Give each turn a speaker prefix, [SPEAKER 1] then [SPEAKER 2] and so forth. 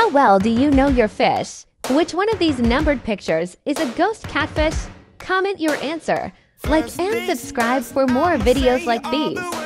[SPEAKER 1] How well do you know your fish? Which one of these numbered pictures is a ghost catfish? Comment your answer. Like and subscribe for more videos like these.